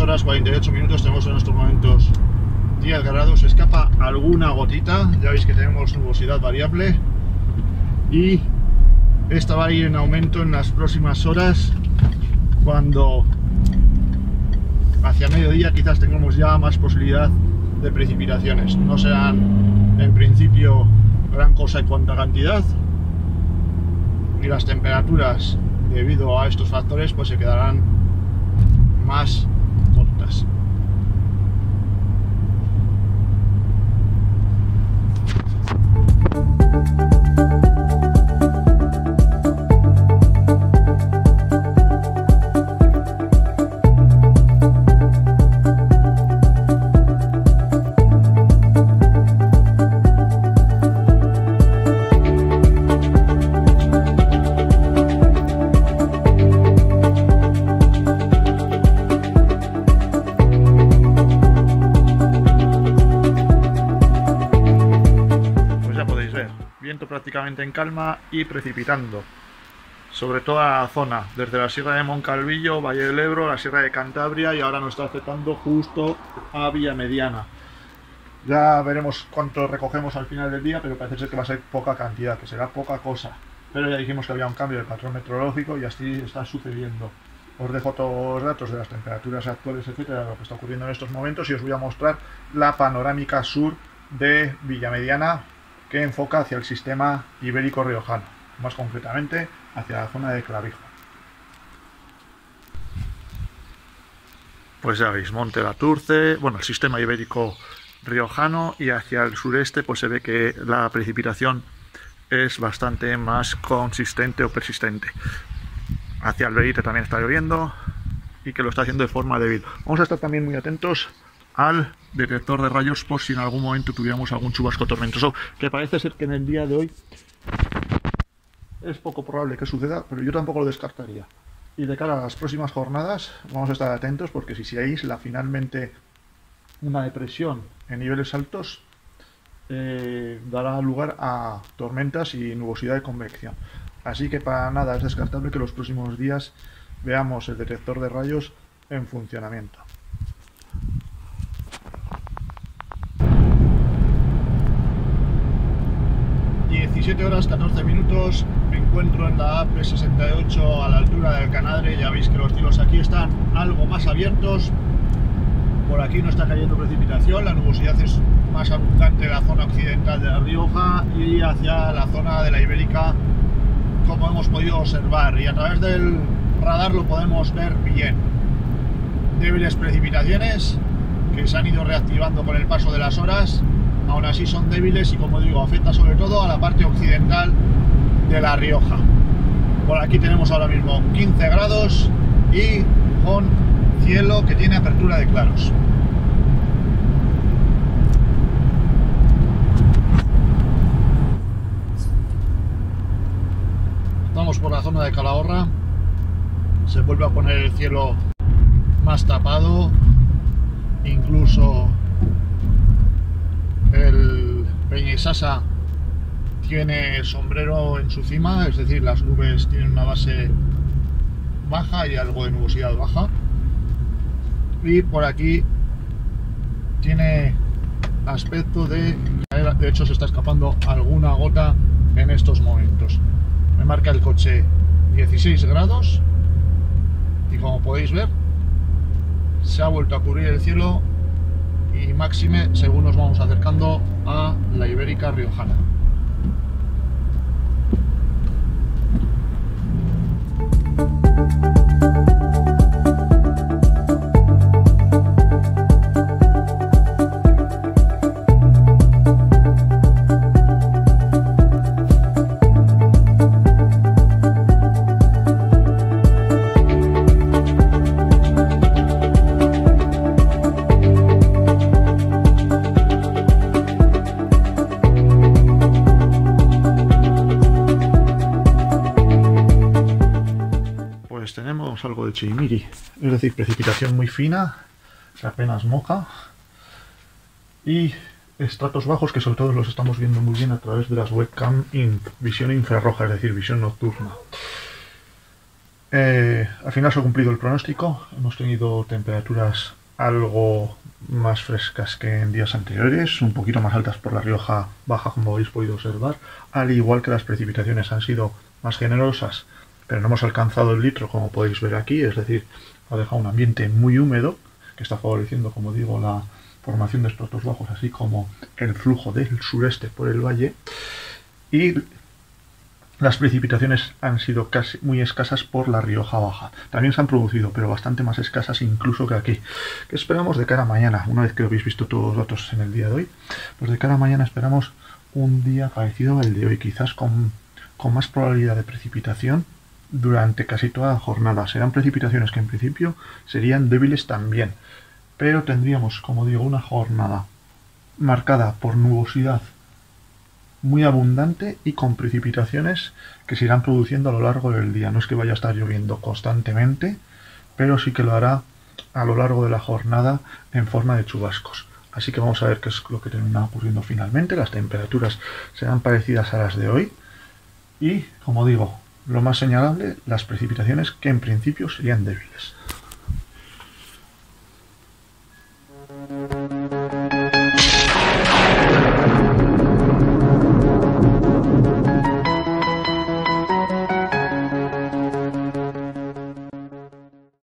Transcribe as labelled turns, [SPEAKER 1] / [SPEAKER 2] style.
[SPEAKER 1] horas 48 minutos, tenemos en estos momentos 10 grados, escapa alguna gotita, ya veis que tenemos nubosidad variable. Y esta va a ir en aumento en las próximas horas cuando hacia mediodía quizás tengamos ya más posibilidad de precipitaciones. No serán en principio gran cosa en cuanto a cantidad. Y las temperaturas debido a estos factores pues se quedarán más tässä. Prácticamente en calma y precipitando sobre toda la zona, desde la Sierra de Moncalvillo, Valle del Ebro, la Sierra de Cantabria y ahora nos está afectando justo a Villa Mediana. Ya veremos cuánto recogemos al final del día, pero parece ser que va a ser poca cantidad, que será poca cosa. Pero ya dijimos que había un cambio de patrón meteorológico y así está sucediendo. Os dejo todos los datos de las temperaturas actuales, etcétera, lo que está ocurriendo en estos momentos y os voy a mostrar la panorámica sur de Villamediana que enfoca hacia el sistema ibérico riojano, más concretamente hacia la zona de Clavijo. Pues ya veis, Monte la Turce, bueno, el sistema ibérico riojano y hacia el sureste pues se ve que la precipitación es bastante más consistente o persistente. Hacia el también está lloviendo y que lo está haciendo de forma débil. Vamos a estar también muy atentos al detector de rayos por si en algún momento tuviéramos algún chubasco tormentoso, que parece ser que en el día de hoy es poco probable que suceda, pero yo tampoco lo descartaría. Y de cara a las próximas jornadas vamos a estar atentos porque si se aísla finalmente una depresión en niveles altos, eh, dará lugar a tormentas y nubosidad de convección. Así que para nada es descartable que los próximos días veamos el detector de rayos en funcionamiento. 17 horas 14 minutos, me encuentro en la AP68 a la altura del Canadre, ya veis que los cielos aquí están algo más abiertos, por aquí no está cayendo precipitación, la nubosidad es más abundante en la zona occidental de La Rioja y hacia la zona de la Ibérica, como hemos podido observar, y a través del radar lo podemos ver bien. Débiles precipitaciones que se han ido reactivando con el paso de las horas, aún así son débiles y como digo, afecta sobre todo a la parte occidental de La Rioja. Por aquí tenemos ahora mismo 15 grados y con cielo que tiene apertura de claros. Estamos por la zona de Calahorra, se vuelve a poner el cielo más tapado, incluso el Peñisasa tiene sombrero en su cima, es decir, las nubes tienen una base baja y algo de nubosidad baja. Y por aquí tiene aspecto de de hecho se está escapando alguna gota en estos momentos. Me marca el coche 16 grados y como podéis ver se ha vuelto a cubrir el cielo y máxime según nos vamos acercando a la Ibérica Riojana. Algo de chimiri, es decir, precipitación muy fina, que apenas moja, y estratos bajos que sobre todo los estamos viendo muy bien a través de las webcam visión infrarroja, es decir, visión nocturna. Eh, al final se ha cumplido el pronóstico, hemos tenido temperaturas algo más frescas que en días anteriores, un poquito más altas por la Rioja Baja, como habéis podido observar, al igual que las precipitaciones han sido más generosas, pero no hemos alcanzado el litro, como podéis ver aquí, es decir, ha dejado un ambiente muy húmedo, que está favoreciendo, como digo, la formación de estratos bajos, así como el flujo del sureste por el valle, y las precipitaciones han sido casi muy escasas por la Rioja Baja. También se han producido, pero bastante más escasas incluso que aquí. ¿Qué esperamos de cara mañana? Una vez que habéis visto todos los datos en el día de hoy, pues de cara a mañana esperamos un día parecido al de hoy, quizás con, con más probabilidad de precipitación durante casi toda la jornada. Serán precipitaciones que en principio serían débiles también, pero tendríamos, como digo, una jornada marcada por nubosidad muy abundante y con precipitaciones que se irán produciendo a lo largo del día. No es que vaya a estar lloviendo constantemente, pero sí que lo hará a lo largo de la jornada en forma de chubascos. Así que vamos a ver qué es lo que termina ocurriendo finalmente. Las temperaturas serán parecidas a las de hoy. Y, como digo, lo más señalable, las precipitaciones que en principio serían débiles.